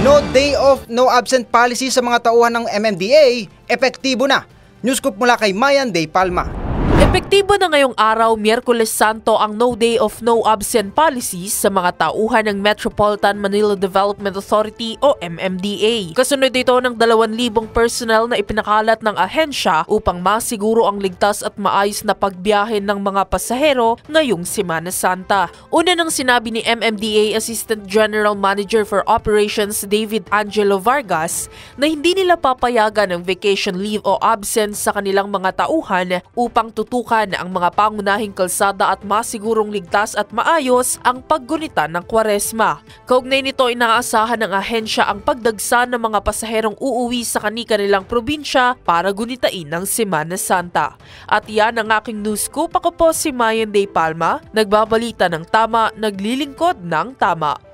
No day off, no absent policy sa mga tauhan ng MMDA, epektibo na. Newscoop mula kay Mayan Day Palma. Epektibo na ngayong araw, Miyerkules Santo, ang No Day of No Absent policies sa mga tauhan ng Metropolitan Manila Development Authority o MMDA. Kasunod ito ng 2,000 personnel na ipinakalat ng ahensya upang masiguro ang ligtas at maayos na pagbiyahe ng mga pasahero ngayong Semana Santa. Una nang sinabi ni MMDA Assistant General Manager for Operations David Angelo Vargas na hindi nila papayagan ng vacation leave o absence sa kanilang mga tauhan upang tutukan ang mga pangunahing kalsada at masigurong ligtas at maayos ang paggunita ng kwaresma. Kaugnay nito inaasahan ng ahensya ang pagdagsa ng mga pasaherong uuwi sa kani-kanilang probinsya para gunitain ng Semana Santa. At yan ang aking news scoop. Ako po si Mayan Day Palma, nagbabalita ng tama, naglilingkod ng tama.